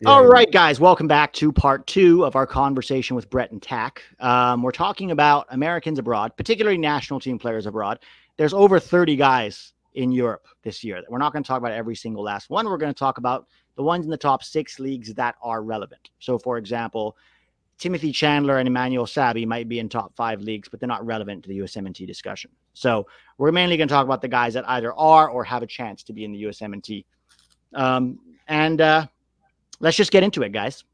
Yeah. All right, guys, welcome back to part two of our conversation with Brett and Tac. Um, we're talking about Americans abroad, particularly national team players abroad. There's over 30 guys in Europe this year. We're not going to talk about every single last one. We're going to talk about the ones in the top six leagues that are relevant. So, for example, Timothy Chandler and Emmanuel Sabbi might be in top five leagues, but they're not relevant to the USMNT discussion. So, we're mainly going to talk about the guys that either are or have a chance to be in the USMNT. Um, and uh, let's just get into it, guys.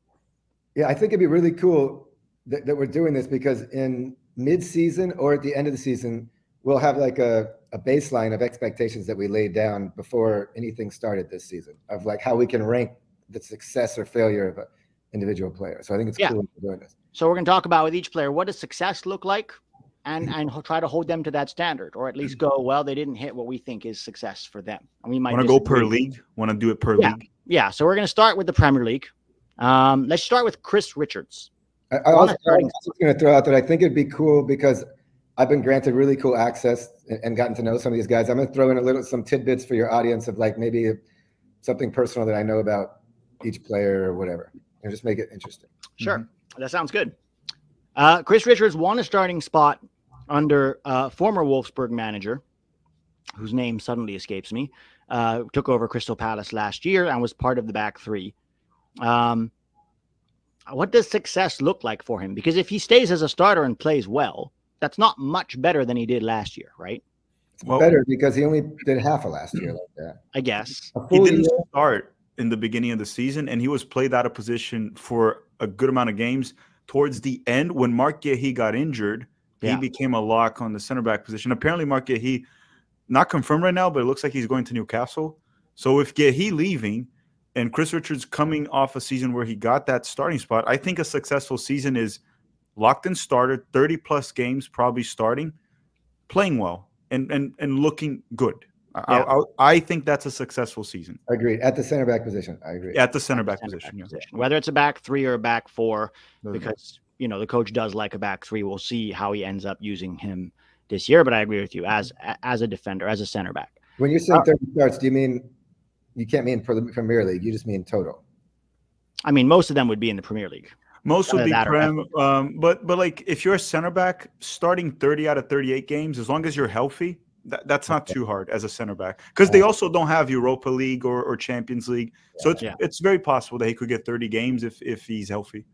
Yeah, I think it'd be really cool that, that we're doing this because in mid-season or at the end of the season, we'll have like a, a baseline of expectations that we laid down before anything started this season of like how we can rank the success or failure of an individual player. So I think it's yeah. cool doing this. So we're going to talk about with each player what does success look like, and and try to hold them to that standard, or at least go well. They didn't hit what we think is success for them, and we might want to go per league. Want to do it per yeah. league? Yeah. So we're going to start with the Premier League. Um, let's start with Chris Richards. I, I was, was going to throw out that I think it'd be cool because I've been granted really cool access and, and gotten to know some of these guys. I'm going to throw in a little some tidbits for your audience of like maybe something personal that I know about each player or whatever, and just make it interesting. Sure, mm-hmm. that sounds good. Uh, Chris Richards won a starting spot under uh, former Wolfsburg manager, whose name suddenly escapes me, uh, took over Crystal Palace last year and was part of the back three. Um, what does success look like for him? Because if he stays as a starter and plays well, that's not much better than he did last year, right? Well, better because he only did half of last year like that. I guess. He didn't year. start in the beginning of the season and he was played out of position for a good amount of games. Towards the end, when Marc Guéhi got injured, yeah. he became a lock on the center back position. Apparently, Marc Guéhi, not confirmed right now, but it looks like he's going to Newcastle. So if Guéhi leaving and Chris Richards coming off a season where he got that starting spot, I think a successful season is – locked in starter, 30 plus games, probably starting, playing well and and and looking good. Yeah. I, I, I, think that's a successful season. Agreed. At the center back position, I agree. At the center back, center position, back yeah. position, whether it's a back three or a back 4 because you know the coach does like a back three. We'll see how he ends up using him this year. But I agree with you as as a defender, as a center back. When you're saying uh, 30 starts, do you mean you can't mean for the Premier League? You just mean total. I mean, most of them would be in the Premier League. Most would be prem, um, but but like if you're a center back, starting 30 out of 38 games, as long as you're healthy, that, that's not too hard as a center back because they also don't have Europa League or, or Champions League, so it's yeah. it's very possible that he could get 30 games if if he's healthy.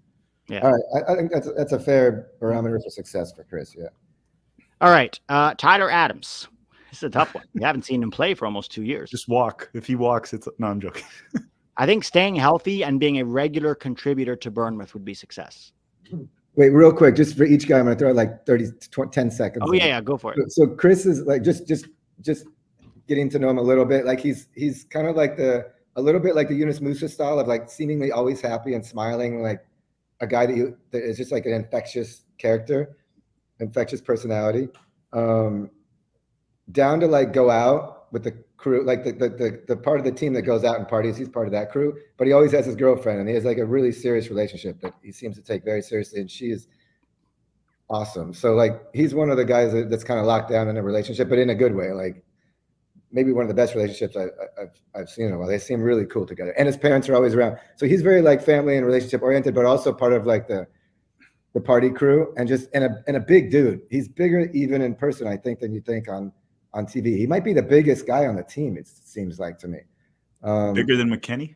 Yeah. All right, I, I think that's that's a fair barometer for success for Chris. Yeah. All right, uh, Tyler Adams. This is a tough one. We haven't seen him play for almost two years. Just walk. If he walks, it's no. I'm joking. I think staying healthy and being a regular contributor to Bournemouth would be success. Wait, real quick, just for each guy, I'm to throw like 30, 20, 10 seconds. Oh, yeah, yeah, go for it. So Chris is like, just, just, just getting to know him a little bit. Like he's, he's kind of like the, a little bit like the Yunus Musah style of like seemingly always happy and smiling, like a guy that you, that is just like an infectious character, infectious personality. Um, down to like go out with the crew, like the, the, the the part of the team that goes out and parties. He's part of that crew, but he always has his girlfriend, and he has like a really serious relationship that he seems to take very seriously, and she is awesome. So like he's one of the guys that, that's kind of locked down in a relationship, but in a good way. Like maybe one of the best relationships I, have I've seen in a while. They seem really cool together, and his parents are always around. So he's very like family and relationship oriented, but also part of like the the party crew, and just and a and a big dude. He's bigger even in person, I think, than you think on on TV. He might be the biggest guy on the team. It seems like to me. Um, Bigger than McKennie.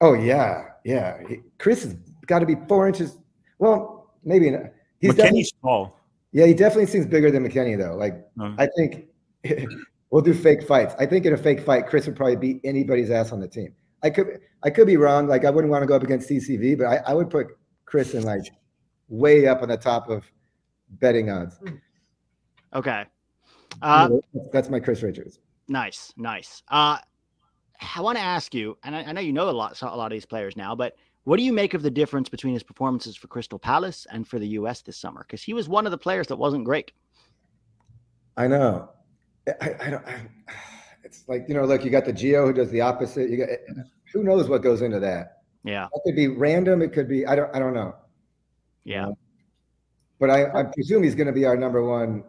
Oh yeah, yeah. He, Chris has got to be four inches. Well, maybe not. He's McKennie's tall. Yeah, he definitely seems bigger than McKennie though. Like uh-huh. I think we'll do fake fights. I think in a fake fight, Chris would probably beat anybody's ass on the team. I could I could be wrong. Like I wouldn't want to go up against CCV, but I, I would put Chris in like way up on the top of betting odds. Okay. Uh, that's my Chris Richards. Nice, nice. Uh, I want to ask you, and I, I, know you know a lot, a lot of these players now, but what do you make of the difference between his performances for Crystal Palace and for the U.S. this summer? Because he was one of the players that wasn't great. I know. I, I don't. I, it's like you know, look, you got the Gio who does the opposite. You got who knows what goes into that. Yeah, it could be random. It could be I don't. I don't know. Yeah. but I, I presume he's going to be our number one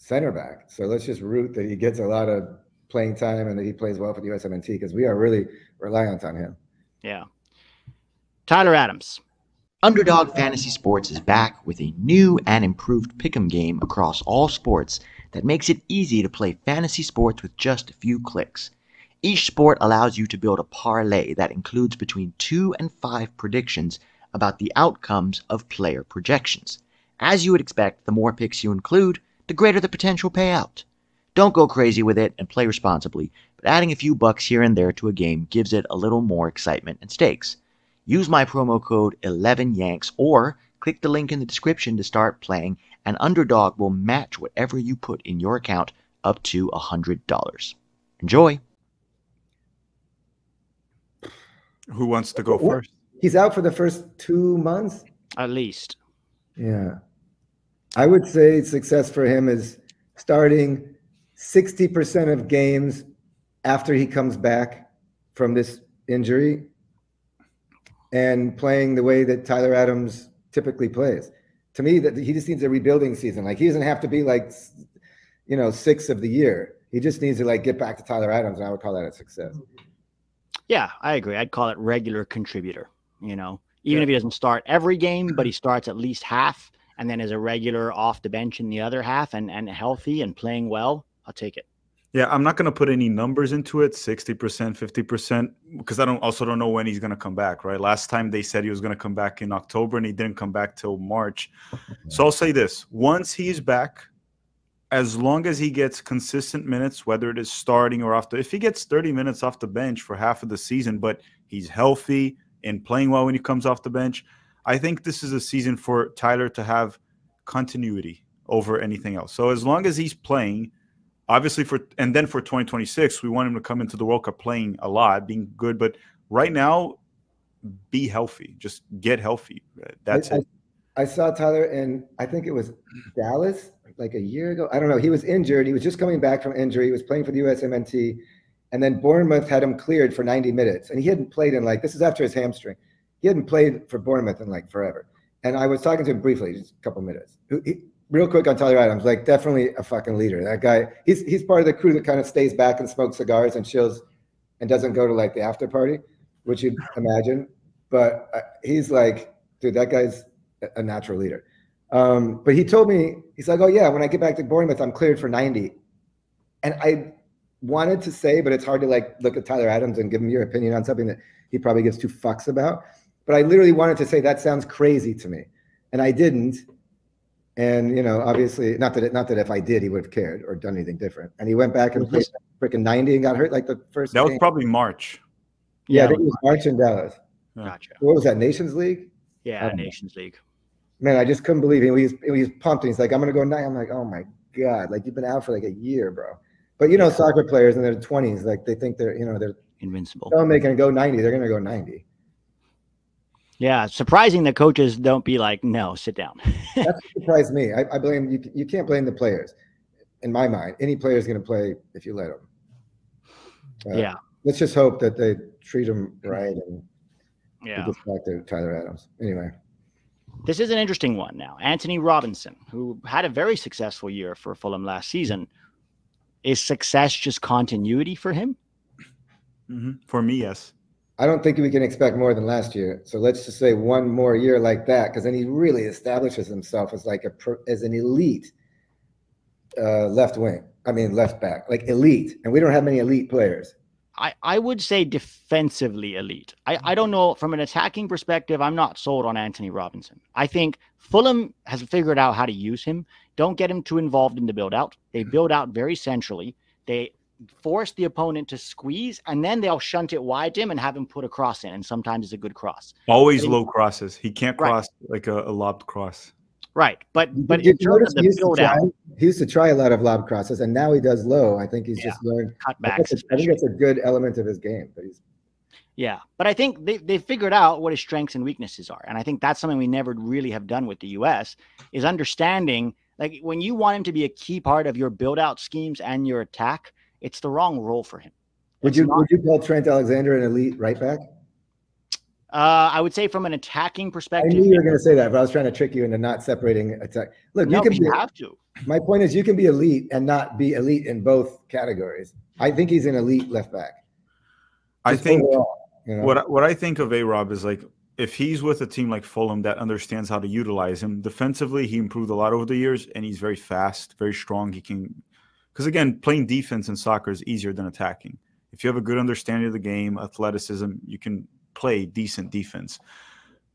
center back. So let's just root that he gets a lot of playing time and that he plays well for the USMNT because we are really reliant on him. Yeah. Tyler Adams. Underdog Fantasy Sports is back with a new and improved pick'em game across all sports that makes it easy to play fantasy sports with just a few clicks. Each sport allows you to build a parlay that includes between 2 and 5 predictions about the outcomes of player projections. As you would expect, the more picks you include, the greater the potential payout. Don't go crazy with it and play responsibly, but adding a few bucks here and there to a game gives it a little more excitement and stakes. Use my promo code 11yanks or click the link in the description to start playing, and Underdog will match whatever you put in your account up to $100. Enjoy! Who wants to go first? He's out for the first two months? At least. Yeah. I would say success for him is starting 60% of games after he comes back from this injury and playing the way that Tyler Adams typically plays. To me, that he just needs a rebuilding season. Like he doesn't have to be like, you know, six of the year. He just needs to like get back to Tyler Adams, and I would call that a success. Yeah, I agree. I'd call it regular contributor. You know, even yeah. if he doesn't start every game, but he starts at least half, and then as a regular off the bench in the other half, and and healthy and playing well, I'll take it. Yeah, I'm not going to put any numbers into it, 60%, 50%, because I don't also don't know when he's going to come back, right? Last time they said he was going to come back in October and he didn't come back till March. So I'll say this, once he's back, as long as he gets consistent minutes, whether it is starting or off the if he gets 30 minutes off the bench for half of the season, but he's healthy and playing well when he comes off the bench, I think this is a season for Tyler to have continuity over anything else. So as long as he's playing obviously for and then for 2026 we want him to come into the world cup playing a lot being good. But right now be healthy. Just get healthy. Uh, that's I, it. I, I saw tyler in i think it was dallas like a year ago. I don't know. He was injured. He was just coming back from injury. He was playing for the usmnt and then bournemouth had him cleared for 90 minutes. And he hadn't played in like this is after his hamstring he hadn't played for bournemouth in like forever and i was talking to him briefly just a couple minutes he, real quick on Tyler Adams, like definitely a fucking leader. That guy, he's he's part of the crew that kind of stays back and smokes cigars and chills and doesn't go to like the after party, which you'd imagine. But uh, he's like, dude, that guy's a natural leader. Um, but he told me, he's like, oh yeah, when I get back to Bournemouth, I'm cleared for 90. And I wanted to say, but it's hard to like look at Tyler Adams and give him your opinion on something that he probably gives two fucks about. But I literally wanted to say that sounds crazy to me. And I didn't and you know, obviously, not that it, not that if I did, he would have cared or done anything different. And he went back and played freaking ninety and got hurt like the first. That was probably March. Yeah, yeah I think it was March in Dallas. Gotcha. What was that? Nations League. Yeah, Nations League. Man, I just couldn't believe it. He was, he was pumped. And he's like, "I'm gonna go nine. I'm like, "Oh my god! Like you've been out for like a year, bro." But you know, yeah. soccer players in their 20s, like they think they're, you know, they're invincible. Don't making them go 90. They're gonna go 90. Yeah, surprising that coaches don't be like, no, sit down. That surprised me. I, I, blame you. You can't blame the players. In my mind, any player is going to play if you let them. Uh, yeah. Let's just hope that they treat them right and yeah. Get back to Tyler Adams. Anyway. This is an interesting one now. Antonee Robinson, who had a very successful year for Fulham last season, is success just continuity for him? Mm-hmm. For me, yes. I don't think we can expect more than last year. So let's just say one more year like that, because then he really establishes himself as like a as an elite uh, left wing. I mean left back, like elite, and we don't have many elite players. I, I would say defensively elite. I, I don't know from an attacking perspective. I'm not sold on Antonee Robinson. I think Fulham has figured out how to use him. Don't get him too involved in the build out. They build out very centrally. They force the opponent to squeeze, and then they'll shunt it wide to him and have him put a cross in. And sometimes it's a good cross. Always low crosses. He can't cross right. like a, a lobbed cross. Right, but but in terms of the build try, out, he used to try a lot of lob crosses, and now he does low. I think he's yeah, just learned cutbacks. I, I think that's a good element of his game. But he's yeah, but I think they they figured out what his strengths and weaknesses are, and I think that's something we never really have done with the U.S. is understanding like when you want him to be a key part of your build out schemes and your attack, it's the wrong role for him. Would you not, would you call Trent Alexander an elite right back? Uh, I would say from an attacking perspective. I knew you were going to say that, but I was trying to trick you into not separating attack. Look, no, you can you be, have to. My point is, you can be elite and not be elite in both categories. I think he's an elite left back. I think. Overall. You know? What what I think of A Rob is like if he's with a team like Fulham that understands how to utilize him defensively, he improved a lot over the years, and he's very fast, very strong. He can, because again, playing defense in soccer is easier than attacking. If you have a good understanding of the game, athleticism, you can play decent defense.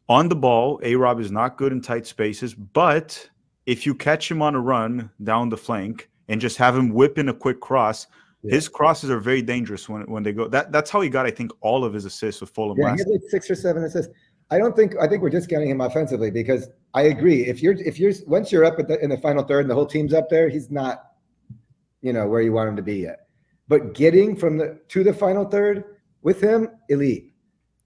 On the ball, A Rob is not good in tight spaces, but if you catch him on a run down the flank and just have him whip in a quick cross, yeah. his crosses are very dangerous when, when they go. That that's how he got, I think, all of his assists with Fulham. Yeah, he had like six or seven assists. I don't think I think we're discounting him offensively because I agree. If you're if you're once you're up the, in the final third and the whole team's up there, he's not, you know, where you want him to be yet. But getting from the to the final third with him, elite.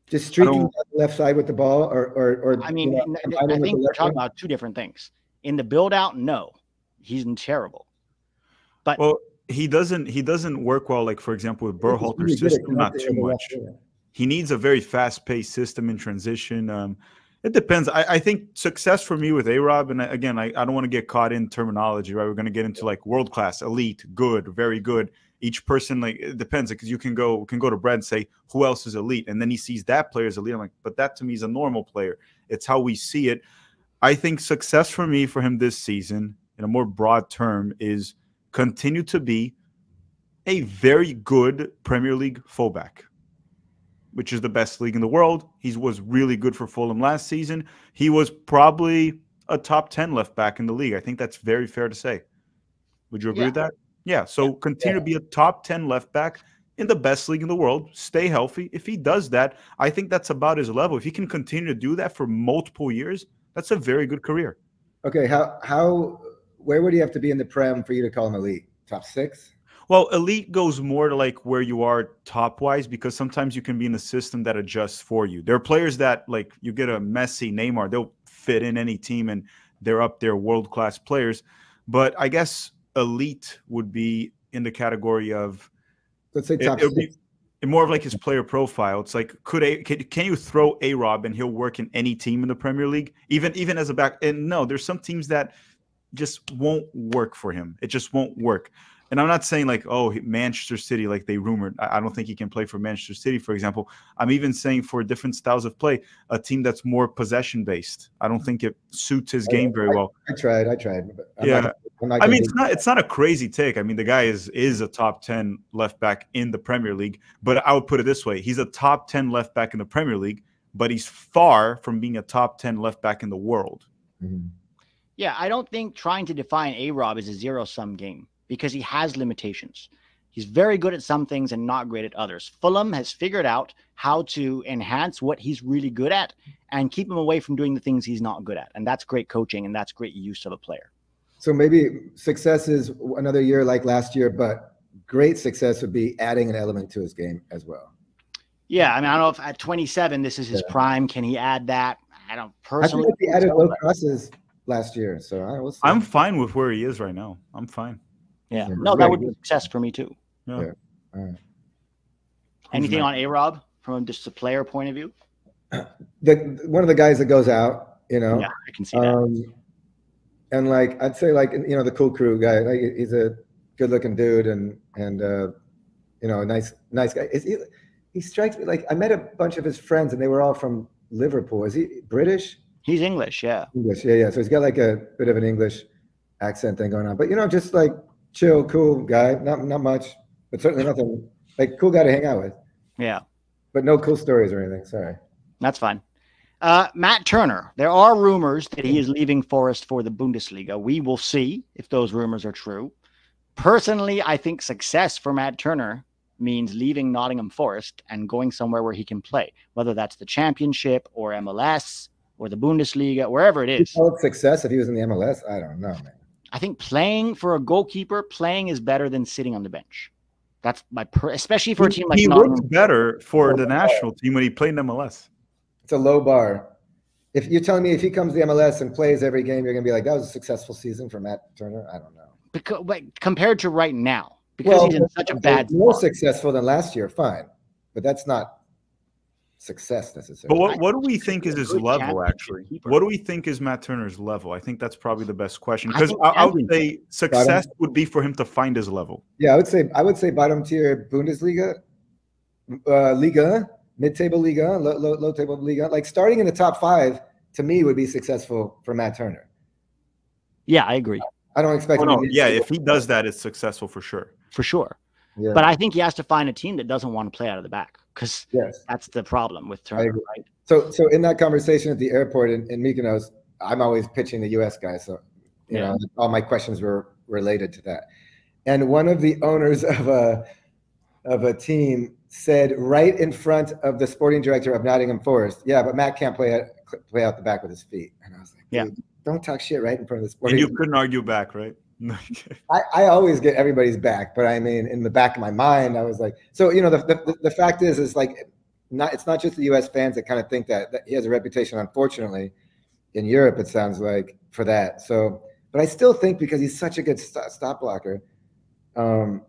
Just streaking the left side with the ball, or or, or I mean, you know, I think we're talking about two different things. In the build out, no, he's terrible. But well, he doesn't he doesn't work well. Like for example, with Berhalter's system, not too much. He needs a very fast paced system in transition. Um, it depends. I, I, think success for me with A Rob, and again, I, I don't want to get caught in terminology, right? We're going to get into like world class, elite, good, very good. Each person, like, it depends because you can go can go to Brad and say who else is elite, and then he sees that player as elite. I'm like, but that to me is a normal player. It's how we see it. I think success for me for him this season, in a more broad term, is continue to be a very good Premier League fullback which is the best league in the world. He was really good for Fulham last season. He was probably a top 10 left back in the league. I think that's very fair to say. Would you agree yeah. with that? Yeah. So yeah. continue yeah. to be a top 10 left back in the best league in the world. Stay healthy. If he does that, I think that's about his level. If he can continue to do that for multiple years, that's a very good career. Okay. How, how, where would he have to be in the Prem for you to call him elite? Top six? Well, elite goes more to like where you are top wise because sometimes you can be in a system that adjusts for you. There are players that like you get a Messi, Neymar, they'll fit in any team and they're up there world class players. But I guess elite would be in the category of let's say top it, be more of like his player profile. It's like could a can, can you throw a Rob and he'll work in any team in the Premier League, even even as a back. And no, there's some teams that just won't work for him. It just won't work and I'm not saying like, oh, Manchester City, like they rumored. I don't think he can play for Manchester City, for example. I'm even saying for different styles of play, a team that's more possession based. I don't think it suits his game very well. I, I tried, I tried. yeah, not, not I mean, it's not it's not a crazy take. I mean, the guy is is a top ten left back in the Premier League, but I would put it this way: he's a top ten left back in the Premier League, but he's far from being a top ten left back in the world. Mm-hmm. Yeah, I don't think trying to define a Rob is a zero sum game because he has limitations. He's very good at some things and not great at others. Fulham has figured out how to enhance what he's really good at and keep him away from doing the things he's not good at. And that's great coaching and that's great use of a player. So maybe success is another year like last year, but great success would be adding an element to his game as well. Yeah, I mean, I don't know if at 27 this is his yeah. prime. Can he add that? I don't personally. I think he added low crosses last year, so uh, I was. I'm fine with where he is right now. I'm fine. Yeah. No, that would be success for me too. Yeah. yeah. Anything on A Rob from just a player point of view? The one of the guys that goes out, you know. Yeah, I can see that. Um, and like I'd say, like you know, the cool crew guy. Like he's a good-looking dude, and and uh, you know, a nice nice guy. Is he? He strikes me like I met a bunch of his friends, and they were all from Liverpool. Is he British? He's English, yeah. English, yeah, yeah. So he's got like a bit of an English accent thing going on, but you know, just like chill, cool guy. Not not much, but certainly nothing like cool guy to hang out with. Yeah. But no cool stories or anything. Sorry. That's fine. Uh, Matt Turner. There are rumors that he is leaving Forest for the Bundesliga. We will see if those rumors are true. Personally, I think success for Matt Turner means leaving Nottingham Forest and going somewhere where he can play, whether that's the Championship or MLS or the Bundesliga, wherever it is. success if he was in the MLS? I don't know, man. I think playing for a goalkeeper, playing is better than sitting on the bench. That's my per- especially for a team like he looked better for the national team when he played in MLS. It's a low bar. If you're telling me if he comes to the MLS and plays every game, you're gonna be like, that was a successful season for Matt Turner. I don't know. Because compared to right now, because well, he's in such a bad more spot. successful than last year, fine, but that's not success necessarily. But what, what do we think is his level actually? What do we think is Matt Turner's level? I think that's probably the best question because I, I, would say success bottom, would be for him to find his level. Yeah, I would say I would say bottom tier Bundesliga, uh, Liga, mid-table Liga, low, low, low table Liga. Like starting in the top five to me would be successful for Matt Turner. Yeah, I agree. I don't expect. Oh, him no, be- yeah, if he does that, it's successful for sure. For sure. Yeah. But I think he has to find a team that doesn't want to play out of the back because yes. that's the problem with Turner, right? So, so in that conversation at the airport in, in Mykonos, I'm always pitching the U.S. guys. So, you Yeah. know, all my questions were related to that. And one of the owners of a of a team said right in front of the sporting director of Nottingham Forest, "Yeah, but Matt can't play out, play out the back with his feet." And I was like, Yeah. Don't talk shit right in front of the And sporting." you couldn't argue back, right? I, I always get everybody's back, but I mean, in the back of my mind, I was like, so you know, the the, the fact is, is like, not it's not just the U.S. fans that kind of think that, that he has a reputation. Unfortunately, in Europe, it sounds like for that. So, but I still think because he's such a good st- stop blocker, um,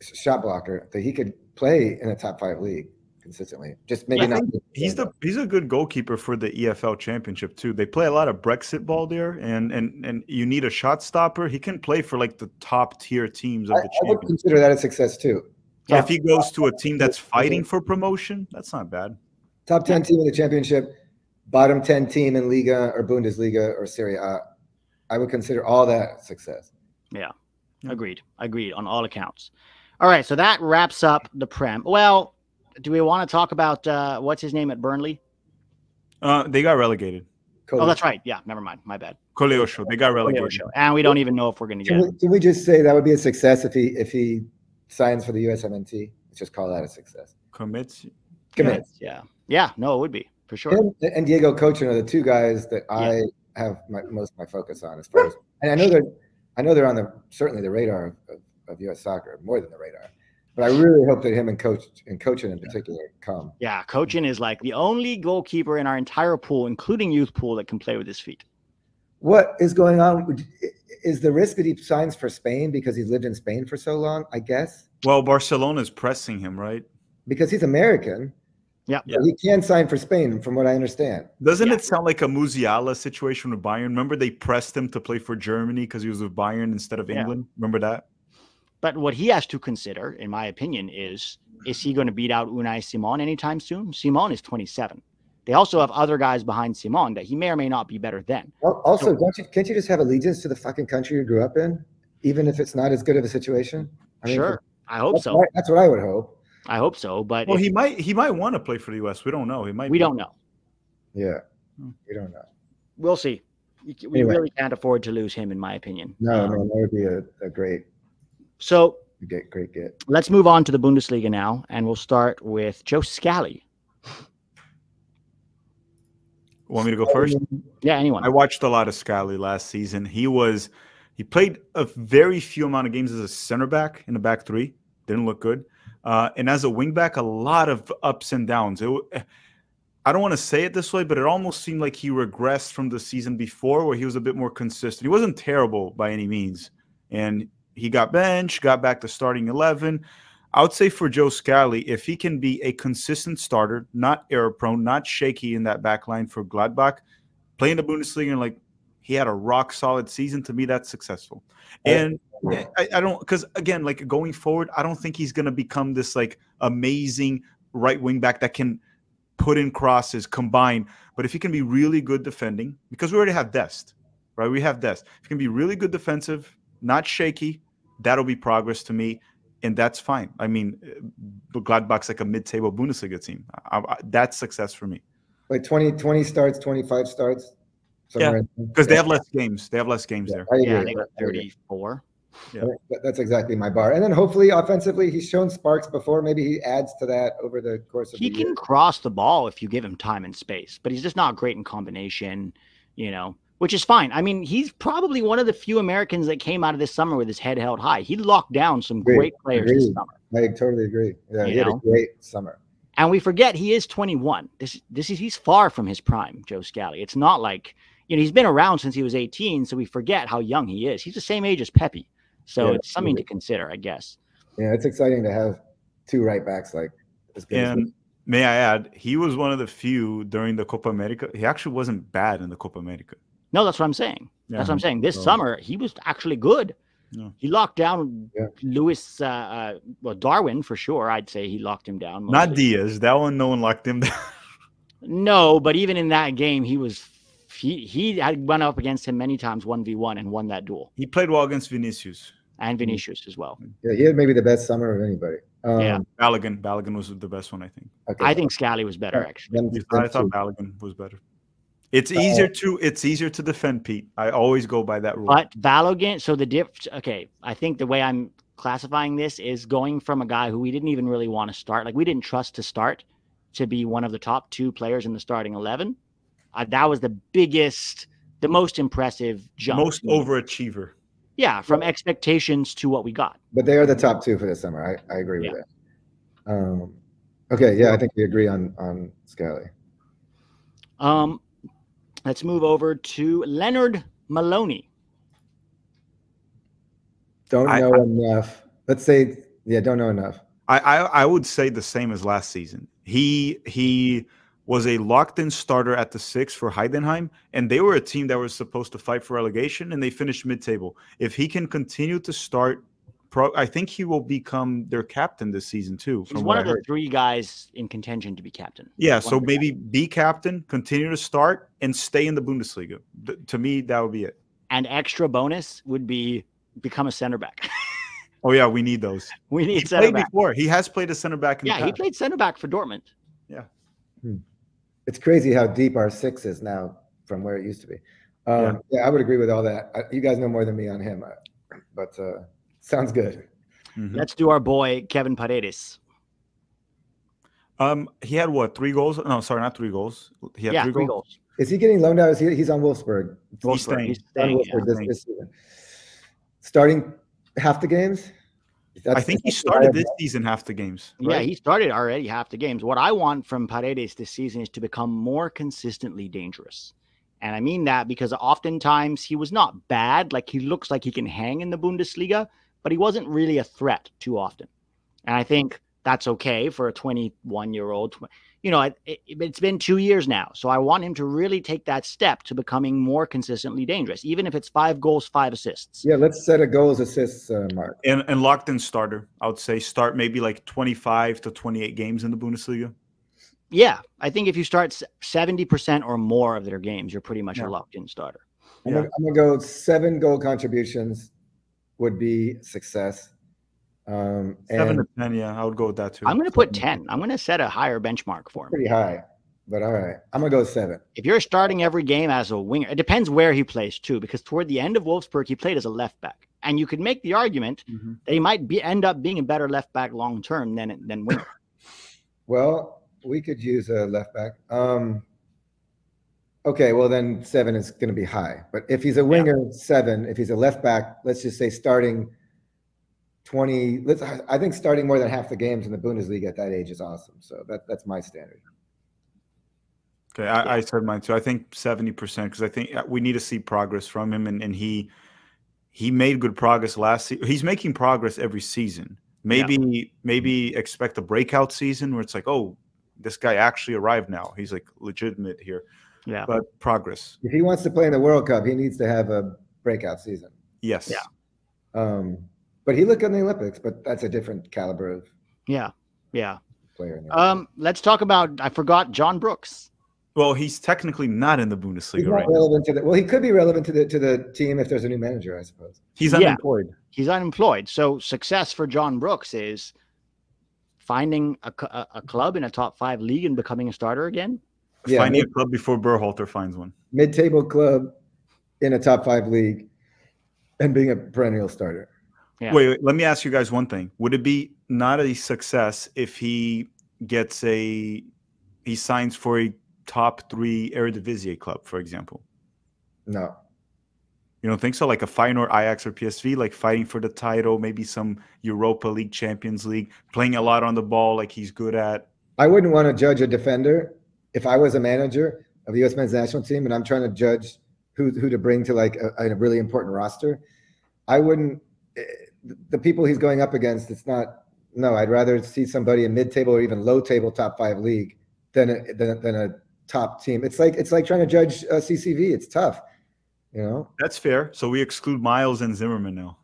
shot blocker, that he could play in a top five league consistently. Just maybe I not. he's the he's a good goalkeeper for the EFL Championship too. They play a lot of Brexit ball there, and and and you need a shot stopper. He can play for like the top tier teams of I, the I would consider that a success too. So if he goes to a team that's fighting for promotion, that's not bad. top 10 team in the championship, bottom 10 team in Liga or Bundesliga or Serie A. I would consider all that success. Yeah, agreed. Agreed on all accounts. All right, so that wraps up the Prem. Well, do we want to talk about uh, what's his name at Burnley? Uh, they got relegated. Oh, that's right. Yeah, never mind. My bad. Koleosho, they got relegated. And we don't even know if we're going to Can get we, can we just say that would be a success if he if he signs for the USMNT? Let's just call that a success. Commits. Commit. Yeah. Yeah, no, it would be for sure. Him and Diego Kochen are the two guys that I have my, most of my focus on as far as, and I know they're I know they're on the certainly the radar of, of, of U.S. soccer more than the radar. But I really hope that him and coach and Kochen in particular come. Yeah, Kochen is like the only goalkeeper in our entire pool, including youth pool, that can play with his feet. What is going on? Is the risk that he signs for Spain because he's lived in Spain for so long? I guess Well, Barcelona's pressing him, right? because he's American. Yeah. Yeah. He can sign for Spain, from what I understand. Doesn't Yeah. it sound like a Musiala situation with Bayern? Remember they pressed him to play for Germany because he was with Bayern instead of Yeah. England? Remember that? But what he has to consider, in my opinion, is is he going to beat out Unai Simon anytime soon? Simon is 27. They also have other guys behind Simon that he may or may not be better than. Al- Also, don't you can't you just have allegiance to the fucking country you grew up in, even if it's not as good of a situation? I mean, sure. I hope That's, so. what that's what I would hope. I hope so. But Well, if- he might he might want to play for the US. We don't know. He might we be- don't know. Yeah. Hmm. We don't know. We'll see. We we Anyway. really can't afford to lose him, in my opinion. No, Um, no, that would be a, a great, So great, great get. let's move on to the Bundesliga now, and we'll start with Joe Scally. Want me to go first? Yeah, anyone. I watched a lot of Scally last season. He was he played a very few amount of games as a center back in the back three. Didn't look good. Uh, and as a wing back, a lot of ups and downs. It, w- I don't want to say it this way, but it almost seemed like he regressed from the season before, where he was a bit more consistent. He wasn't terrible by any means, and he got benched, got back to starting eleven. I would say for Joe Scally, if he can be a consistent starter, not error prone, not shaky in that back line for Gladbach, playing the Bundesliga and like he had a rock solid season. To me, that's successful. And I, I don't because again, like going forward, I don't think he's gonna become this like amazing right wing back that can put in crosses, combine. But if he can be really good defending, because we already have Dest, right? We have Dest. If he can be really good defensive, not shaky, that'll be progress to me. And that's fine. I mean, uh, Gladbach's like a mid-table Bundesliga team. I, I, that's success for me Like 20, 20 starts, 25 starts. somewhere in there. because they have less games. They have less games there. I agree. yeah, they got 34. That- That's exactly my bar. And then hopefully offensively, he's shown sparks before. Maybe he adds to that over the course of He the He can year. cross the ball if you give him time and space, but he's just not great in combination, you know, which is fine. I mean, he's probably one of the few Americans that came out of this summer with his head held high. He locked down some Agreed. great players this summer. I totally agree. Yeah, You he had a great summer. And we forget he is 21. This this is he's far from his prime, Joe Scally. It's not like you know he's been around since he was 18, so we forget how young he is. He's the same age as Pepi, so Yeah, it's something to consider, I guess. Yeah, it's exciting to have two right backs like as good as And may I add, he was one of the few during the Copa America. He actually wasn't bad in the Copa America. No, that's what I'm saying. That's what I'm saying. This Oh. summer he was actually good. No. He locked down Yeah. Luis, uh, uh, well, Darwin for sure. I'd say he locked him down. Not. Diaz. That one, no one locked him down. No, but even in that game, he was he he had went up against him many times one v one and won that duel, he played well against Vinicius. and Vinicius as well. Yeah, he had maybe the best summer of anybody. Um, Yeah. Balogun. Balogun was the best one, I think. okay. I think Scally was better actually. Them- I thought two. Balogun was better. It's easier to it's easier to defend Pete. I always go by that rule. But Balogun, so the diff. Okay, I think the way I'm classifying this is going from a guy who we didn't even really want to start, like we didn't trust to start, to be one of the top two players in the starting eleven. Uh, that was the biggest, the most impressive jump. Most overachiever. Yeah, from expectations to what we got. But they are the top two for the summer. I, I agree with that. Um, okay, yeah, I think we agree on on Scally. Um, let's move over to Lennard Maloney. Don't I- know enough. Let's say, yeah, don't know enough. I, I I would say the same as last season. He he was a locked in starter at the six for Heidenheim, and they were a team that was supposed to fight for relegation, and they finished mid table. If he can continue to start, pro, I think he will become their captain this season too. He's From one what of I the heard. three guys in contention to be captain. Yeah, One so of the maybe be captain, continue to start, and stay in the Bundesliga. Th- to me, that would be it. And extra bonus would be become a center back. Oh yeah, we need those. we He need center played back. before. He has played a center back in Yeah, the he played center back for Dortmund. Yeah. It's crazy how deep our six is now from where it used to be. Um, yeah. I would agree with all that. I, you guys know more than me on him, uh, but uh, sounds good. Mhm. Let's do our boy Kevin Paredes. Um, he had what three goals? No, sorry, not three goals. He had yeah, three, three goals. goals. Is he getting loaned out? Is he, he's on Wolfsburg. Wolfsburg, staying. He's On staying. yeah. This, this season. Starting half the games. I think he started this season half the games. Yeah, he started already half the games. What I want from Paredes this season is to become more consistently dangerous. And I mean that because oftentimes he was not bad. Like he looks like he can hang in the Bundesliga, but he wasn't really a threat too often. And I think that's okay for a 21 year old. You know, it, it, it's been two years now. So I want him to really take that step to becoming more consistently dangerous, even if it's five goals, five assists. Yeah, let's set a goals assists uh, mark. and and locked in starter. I would say start maybe like twenty five to twenty eight games in the Bundesliga. Yeah, I think if you start 70% or more of their games, you're pretty much Yeah. a locked in starter. I'm, Yeah. gonna, I'm gonna go seven goal contributions would be success. Um, Seven to ten, yeah, I would go with that too. I'm going to put 10. I'm going to set a higher benchmark for him. pretty high, but all right. I'm gonna go seven. If you're starting every game as a winger, it depends where he plays too, because toward the end of Wolfsburg, he played as a left back. And you could make the argument Mhm. that he might be end up being a better left back long term than than winger. Well, we could use a left back. Um, okay, well then seven is going to be high. But if he's a winger, seven. If he's a left back, let's just say starting twenty. Let's. I think starting more than half the games in the Bundesliga at that age is awesome. So that that's my standard. Okay, I, I said mine too. I think seventy percent because I think uh, we need to see progress from him, and, and he he made good progress last season. He's making progress every season. Maybe maybe expect a breakout season where it's like, oh, this guy actually arrived now. He's like legitimate here, Yeah. but progress. If he wants to play in the World Cup, he needs to have a breakout season. Yes. Yeah. Um, but he looked good in the Olympics, but that's a different caliber of Yeah. Yeah. player. In the Um, let's talk about I forgot John Brooks. Well, he's technically not in the He's Bundesliga not right now. relevant to the. Well, he could be relevant to the to the team if there's a new manager, I suppose. He's Yeah. unemployed. He's unemployed. So success for John Brooks is finding a a club in a top five league and becoming a starter again. Yeah, Finding mid- a club before Berhalter finds one. mid-table club in a top five league and being a perennial starter. Yeah. Wait, wait, let me ask you guys one thing. Would it be not a success if he gets a he signs for a top three Eredivisie club, for example? No, You don't think so? Like a Feyenoord, Ajax, or PSV, like fighting for the title, maybe some Europa League, Champions League, playing a lot on the ball, like he's good at. I wouldn't want to judge a defender if I was a manager of the U.S. men's national team and I'm trying to judge who who to bring to like a, a really important roster. I wouldn't. eh, The people he's going up against, it's not. No, I'd rather see somebody in mid-table or even low-table top five league than a, than, than a top team. It's like it's like trying to judge uh, CCV. It's tough, you know. That's fair. So we exclude Miles and Zimmerman now.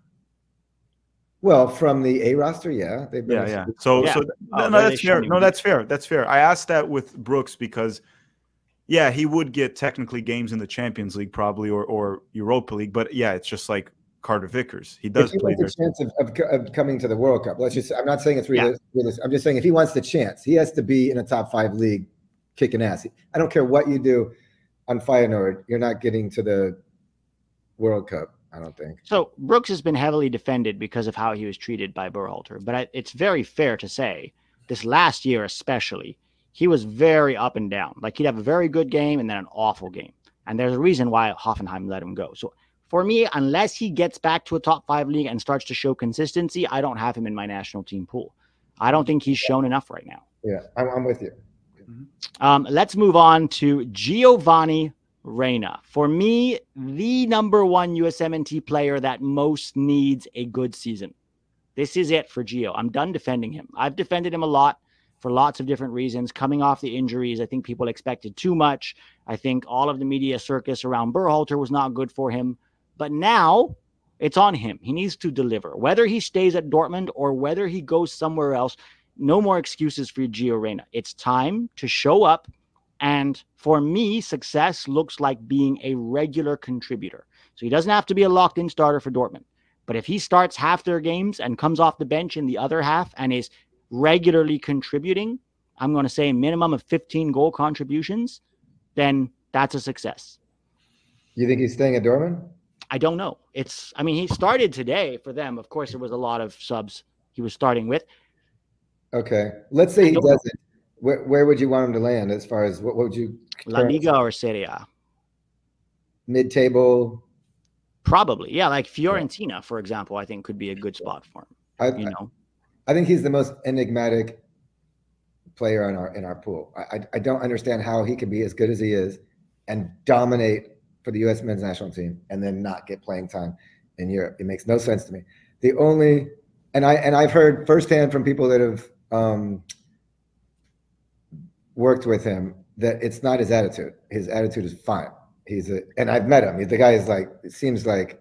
Well, from the A roster, yeah, they've been. Yeah, yeah. So, yeah. so oh, no, that's fair. No, that's fair. That's fair. I asked that with Brooks because, yeah, he would get technically games in the Champions League probably or or Europa League, but yeah, it's just like Carter Vickers. He does play. The chance of, of, of, coming to the World Cup. Let's just. I'm not saying it's realistic. Yeah. I'm just saying if he wants the chance, he has to be in a top five league, kicking ass. I don't care what you do on Feyenoord, you're not getting to the World Cup. I don't think. So Brooks has been heavily defended because of how he was treated by Berhalter, but I, it's very fair to say this last year, especially, he was very up and down. Like he'd have a very good game and then an awful game, and there's a reason why Hoffenheim let him go. So for me, unless he gets back to a top five league and starts to show consistency, I don't have him in my national team pool. I don't think he's shown enough right now. Yeah, I'm, I'm with you. Mm-hmm. Um, let's move on to Giovanni Reyna. For me, the number one USMNT player that most needs a good season. This is it for Gio. I'm done defending him. I've defended him a lot for lots of different reasons. Coming off the injuries, I think people expected too much. I think all of the media circus around Berhalter was not good for him. But now it's on him. He needs to deliver. Whether he stays at Dortmund or whether he goes somewhere else, no more excuses for Gio Reyna. It's time to show up and for me, success looks like being a regular contributor. So he doesn't have to be a locked in starter for Dortmund. But if he starts half their games and comes off the bench in the other half and is regularly contributing, I'm going to say a minimum of 15 goal contributions, then that's a success. You think he's staying at Dortmund? I don't know. It's, I mean, he started today for them. Of course, there was a lot of subs he was starting with. Okay. Let's say he doesn't. Where, where would you want him to land as far as what, what would you? La Liga or Serie A? Mid table. Probably, yeah. Like Fiorentina, for example, I think could be a good spot for him. I, you know, I think he's the most enigmatic player in our in our pool. I, I don't understand how he can be as good as he is and dominate for the U.S. men's national team and then not get playing time in Europe. It makes no sense to me. The only and I and I've heard firsthand from people that have um, worked with him that it's not his attitude. His attitude is fine. He's a, and I've met him. The guy is like, it seems like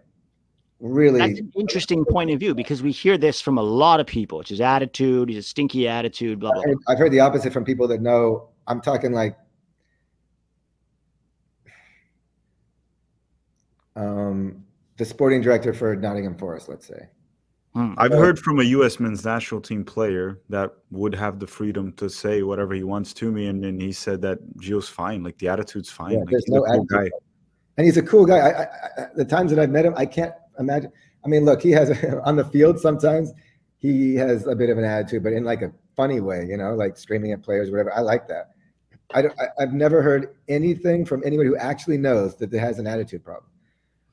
really. That's an interesting point of view because we hear this from a lot of people. It's his attitude. He's a stinky attitude. Blah blah. I've heard, I've heard the opposite from people that know. I'm talking like. Um, the sporting director for Nottingham Forest, let's say. Hmm. I've heard from a U.S. men's national team player that would have the freedom to say whatever he wants to me, and, and he said that Gio's fine, like the attitude's fine. Yeah, like, there's no cool guy. And he's a cool guy. I, I, the times that I've met him, I can't imagine. I mean, look, he has on the field sometimes he has a bit of an attitude, but in like a funny way, you know, like screaming at players, whatever. I like that. I don't, I, have never heard anything from anyone who actually knows that there has an attitude problem.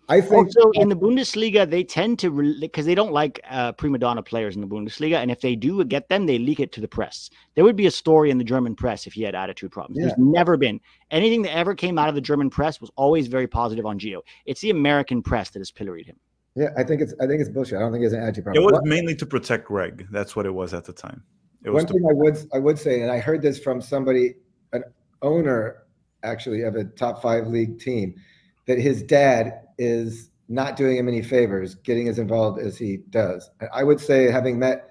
I think also in the Bundesliga they tend to because they don't like uh, prima donna players in the Bundesliga, and if they do get them, they leak it to the press. There would be a story in the German press if he had attitude problems. Yeah. There's never been anything that ever came out of the German press was always very positive on Gio. It's the American press that has pilloried him. Yeah, I think it's I think it's bullshit. I don't think it's an attitude problem. It was mainly to protect Gregg. That's what it was at the time. It One thing I would I would say, and I heard this from somebody, an owner actually of a top five league team, that his dad is not doing him any favors, getting as involved as he does. I would say, having met,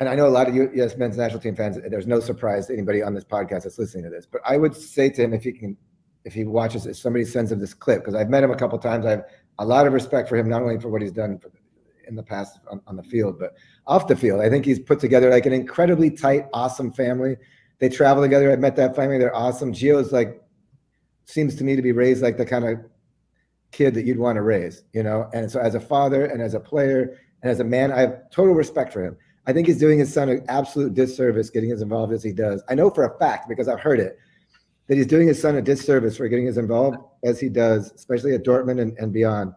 and I know a lot of U.S. men's national team fans, there's no surprise to anybody on this podcast that's listening to this, but I would say to him, if he can, if he watches if somebody sends him this clip, because I've met him a couple times, I have a lot of respect for him, not only for what he's done for, in the past on, on the field, but off the field. I think he's put together like an incredibly tight, awesome family. They travel together. I've met that family. They're awesome. Gio's like, seems to me to be raised like the kind of kid that you'd want to raise, you know? And so as a father and as a player and as a man, I have total respect for him. I think he's doing his son an absolute disservice getting as involved as he does. I know for a fact because I've heard it that he's doing his son a disservice for getting as involved as he does, especially at Dortmund and, and beyond.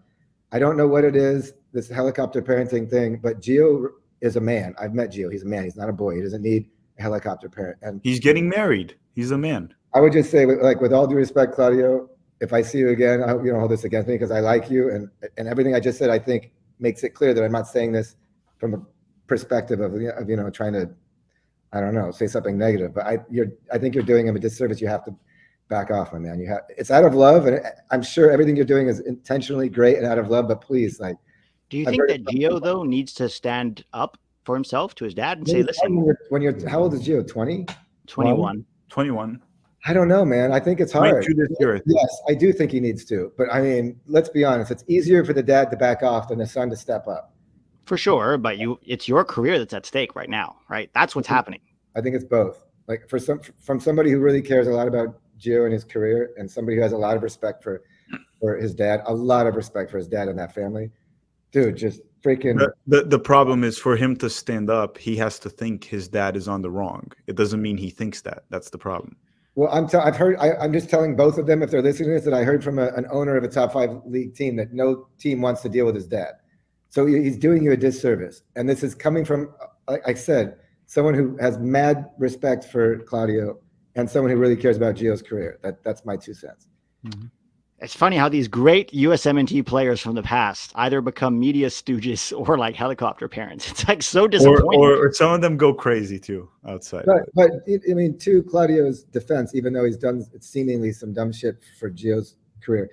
I don't know what it is, this helicopter parenting thing, but Gio is a man. I've met Gio. He's a man. He's not a boy. He doesn't need a helicopter parent. And he's getting married. He's a man. I would just say, like, with all due respect, Claudio, if I see you again, I hope you don't hold this against me because I like you and and everything I just said. I think makes it clear that I'm not saying this from a perspective of, of you know trying to I don't know say something negative. But I you're I think you're doing him a disservice. You have to back off, my man. You have it's out of love, and I'm sure everything you're doing is intentionally great and out of love. But please, like Do you I've think that it from Gio people. though needs to stand up for himself to his dad and When say, "Listen, when you're, when you're how old is Gio? 20? 21." 21. I don't know, man. I think it's hard. 22 this year. I think. Yes, I do think he needs to. But I mean, let's be honest. It's easier for the dad to back off than the son to step up. For sure, but you it's your career that's at stake right now, right? That's what's Mhm. happening. I think it's both. Like for some, from somebody who really cares a lot about Gio and his career, and somebody who has a lot of respect for for his dad, a lot of respect for his dad and that family. Dude, just freaking. The, the the problem is for him to stand up, he has to think his dad is on the wrong. It doesn't mean he thinks that. That's the problem. Well, I'm t- I've heard. I, I'm just telling both of them if they're listening to this that I heard from a, an owner of a top five league team that no team wants to deal with his dad. So he's doing you a disservice, and this is coming from, like I said, someone who has mad respect for Claudio and someone who really cares about Gio's career. That that's my two cents. Mm-hmm. It's funny how these great USMNT players from the past either become media stooges or like helicopter parents. It's like so disappointing. or, or some of them go crazy too outside. But but I I mean, to Claudio's defense, even though he's done seemingly some dumb shit for Gio's career,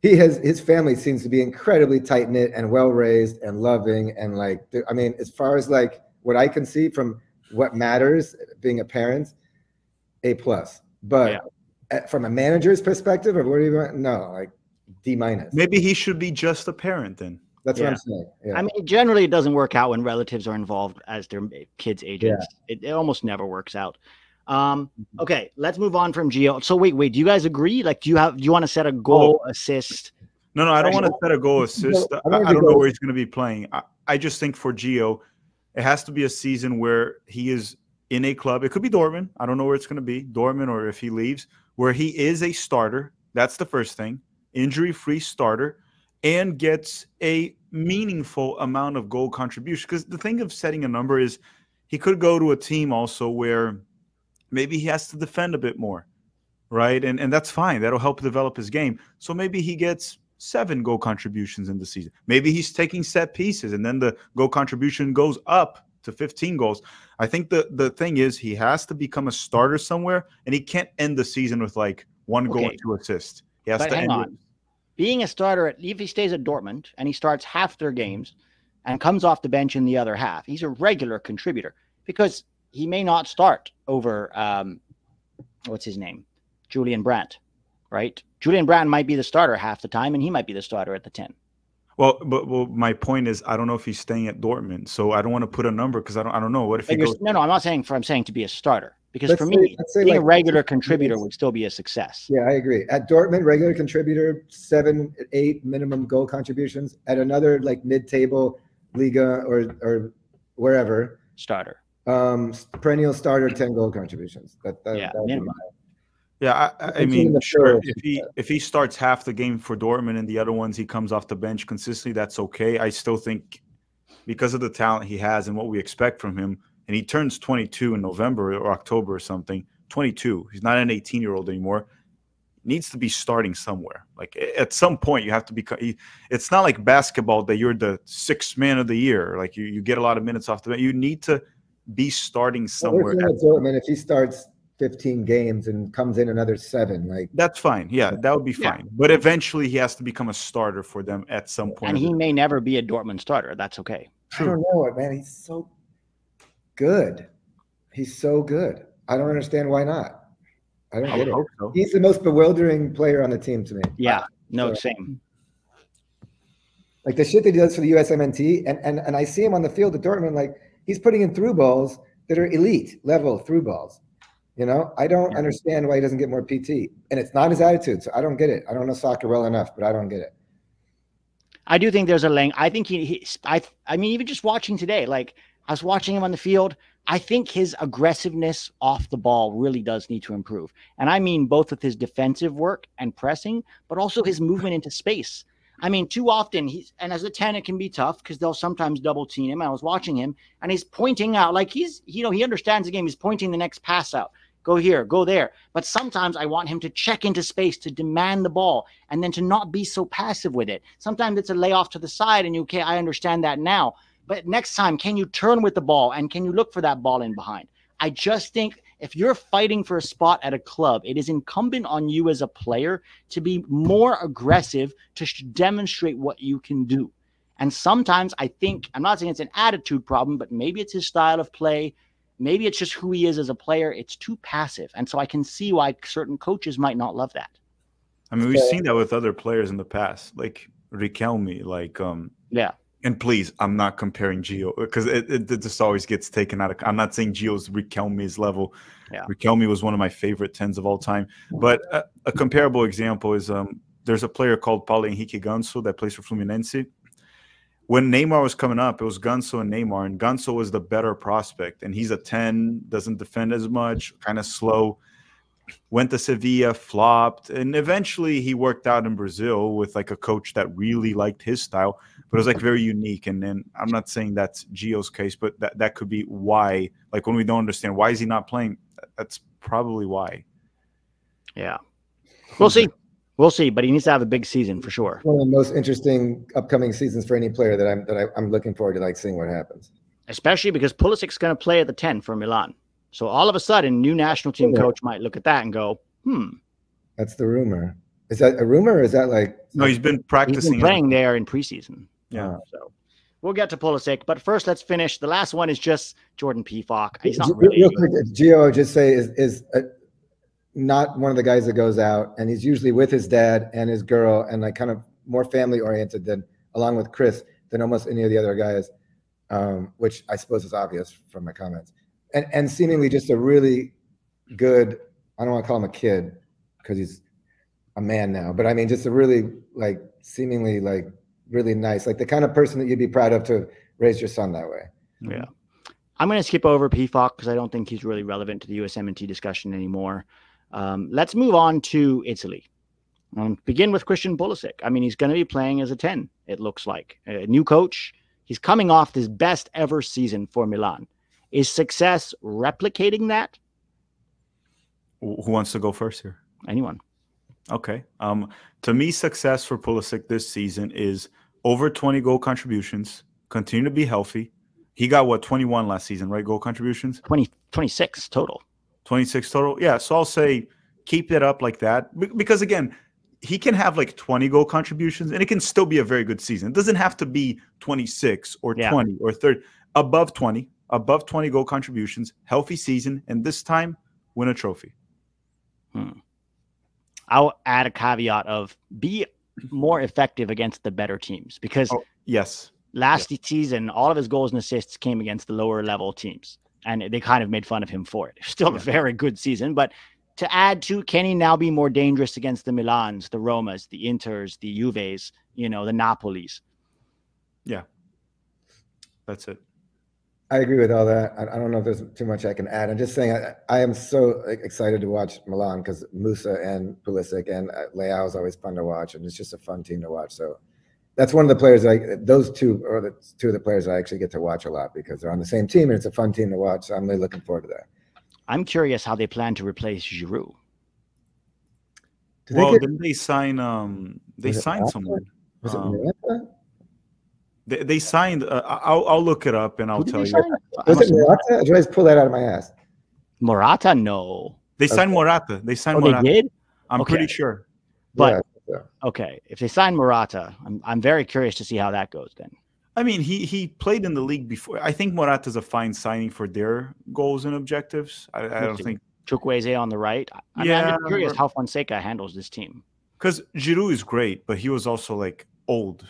he has his family seems to be incredibly tight knit and well raised and loving and like I mean, as far as like what I can see from what matters being a parent, a plus. But Yeah. At- from a manager's perspective, or what do you want? No, like D minus. Maybe he should be just a parent then. That's what I'm saying. Yeah. I mean, generally, it doesn't work out when relatives are involved as their kids' agents. It, it almost never works out. Um, Mm-hmm. okay, let's move on from Gio. So wait, wait, do you guys agree? Like, do you have do you want to set a goal, assist? No, no, I don't want to set a goal assist. I I, don't I don't know where he's going to be playing. I, I just think for Gio, it has to be a season where he is in a club. It could be Dortmund. I don't know where it's going to be, Dortmund, or if he leaves, where he is a starter. That's the first thing, injury-free starter, and gets a meaningful amount of goal contribution. Because the thing of setting a number is, he could go to a team also where maybe he has to defend a bit more right? And and that's fine. That'll help develop his game. So maybe he gets seven goal contributions in the season. Maybe he's taking set pieces, and then the goal contribution goes up to 15 goals. I think the the thing is he has to become a starter somewhere, and he can't end the season with like one goal Okay. and two assists. He has But to hang end on. it. Being a starter, at if he stays at Dortmund and he starts half their games and comes off the bench in the other half, he's a regular contributor because he may not start over um, what's his name, Julian Brandt, right? Julian Brandt might be the starter half the time, and he might be the starter at the ten. Well, but well, my point is, I don't know if he's staying at Dortmund, so I don't want to put a number because I don't I don't know what if he But you're- goes. no, no, I'm not saying for I'm saying to be a starter because Let's for say- me, let's say being a regular contributor would still be a success. Yeah, I agree. At Dortmund, regular contributor, seven, eight minimum goal contributions. At another like mid-table Liga or or wherever, Starter. um, perennial starter, ten goal contributions. That, that, Yeah, that would be minimum. Yeah, I- I, I It's in mean, sure. If he if he starts half the game for Dortmund and the other ones he comes off the bench consistently, that's okay. I still think because of the talent he has and what we expect from him, and he turns 22 in November or October or something. 22. He's not an 18 year old anymore. Needs to be starting somewhere. Like at some point, you have to be. It's not like basketball that you're the sixth man of the year. Like you, you get a lot of minutes off the bench. You need to be starting somewhere. saying at Dortmund, if he starts 15 games and comes in another seven, like That's fine. Yeah, that would be Yeah. fine. But eventually, he has to become a starter for them at some point. And he may never be a Dortmund starter. That's okay. I don't know it, man. He's so good. He's so good. I don't understand why not. I don't I get it. hope so. He's the most bewildering player on the team to me. Yeah. No, So- same. Like the shit that he does for the USMNT, and and and I see him on the field at Dortmund, like he's putting in through balls that are elite level through balls. You know, I don't Yeah. understand why he doesn't get more PT, and it's not his attitude. So I don't get it. I don't know soccer well enough, but I don't get it. I do think there's a lane. I think he, he I, I mean, even just watching today, like I was watching him on the field. I think his aggressiveness off the ball really does need to improve. And I mean both with his defensive work and pressing, but also his movement into space. I mean, too often he's and as a 10, it can be tough because they'll sometimes double team him. I was watching him and he's pointing out, like he's, you know, he understands the game. He's pointing the next pass out. Go here, go there. But sometimes I want him to check into space to demand the ball and then to not be so passive with it. Sometimes it's a layoff to the side, and you okay, I understand that now. But next time, can you turn with the ball and can you look for that ball in behind? I just think if you're fighting for a spot at a club, it is incumbent on you as a player to be more aggressive to sh- demonstrate what you can do. And sometimes I think, I'm not saying it's an attitude problem, but maybe it's his style of play. Maybe it's just who he is as a player. It's too passive. And so I can see why certain coaches might not love that. I mean, we've seen that with other players in the past, like Riquelme, like um yeah. And please, I'm not comparing Gio because it, it, it, just always gets taken out of. I'm not saying Gio's Riquelme's level. Yeah. Riquelme was one of my favorite tens of all time. But a, a comparable example is um, there's a player called Paulo Henrique Ganso that plays for Fluminense. When Neymar was coming up, it was Ganso and Neymar, and Ganso was the better prospect. And he's a 10, doesn't defend as much, kind of slow went to Sevilla, flopped, and eventually he worked out in Brazil with like a coach that really liked his style, but it was like very unique. And then I'm not saying that's Gio's case, but that, that could be why. Like when we don't understand why is he not playing, that's probably why. Yeah, we'll see. We'll see, but he needs to have a big season for sure. One of the most interesting upcoming seasons for any player that I'm that I, am looking forward to, like seeing what happens. Especially because Pulisic's going to play at the 10 for Milan. So all of a sudden, new national team coach might look at that and go, "Hmm." That's the rumor. Is that a rumor? Or is that like? No, he's been practicing. He's been playing there in preseason. Yeah. So we'll get to Pulisic, but first let's finish. The last one is just Jordan Pefok. He's not really. Real quick, Gio, just say is is a, not one of the guys that goes out, and he's usually with his dad and his girl, and like kind of more family oriented than along with Chris than almost any of the other guys, um, which I suppose is obvious from my comments and and seemingly just a really good. I don't want to call him a kid because he's a man now, but I mean just a really like seemingly like really nice, like the kind of person that you'd be proud of to raise your son that way. Yeah. I'm going to skip over Pefok because I don't think he's really relevant to the USMNT discussion anymore. Um, let's move on to Italy. Um, begin with Christian Pulisic. I mean, he's going to be playing as a 10, it looks like. A new coach. He's coming off his best ever season for Milan. Is success replicating that? Who wants to go first here? Anyone. Okay. Um, to me, success for Pulisic this season is over 20 goal contributions, continue to be healthy. He got what 21 last season, right? Goal contributions? 20, 26 total. 26 total. Yeah. So I'll say keep it up like that. Because again, he can have like 20 goal contributions and it can still be a very good season. It doesn't have to be 26 or yeah. 20 or 30. Above 20, above 20 goal contributions, healthy season, and this time win a trophy. Hmm. I'll add a caveat of be more effective against the better teams because oh, yes, last yes. season all of his goals and assists came against the lower level teams, and they kind of made fun of him for it. Still yeah. a very good season, but to add to, can he now be more dangerous against the Milans, the Romas, the Inters, the Juves, you know, the Napolis? Yeah, that's it. I agree with all that. I, I, don't know if there's too much I can add. I'm just saying I, I am so excited to watch Milan because Musah and Pulisic and uh, Leao is always fun to watch, and it's just a fun team to watch. So that's one of the players. I those two are the two of the players I actually get to watch a lot because they're on the same team and it's a fun team to watch. So I'm really looking forward to that. I'm curious how they plan to replace Giroud. Did well, they get, didn't they sign? Um, they signed someone. Was um, it they, they signed. Uh, I'll, I'll look it up and I'll tell you. Was it Morata? Did I just pull that out of my ass? Morata, no. They signed Morata. They signed oh, Morata. They did. I'm okay. pretty sure. But yeah, okay, if they sign Morata, I'm I'm very curious to see how that goes. Then. I mean, he he played in the league before. I think Morata's a fine signing for their goals and objectives. I, I don't think Chukwueze on the right. I yeah, I'm curious how Fonseca handles this team. Because Giroud is great, but he was also like old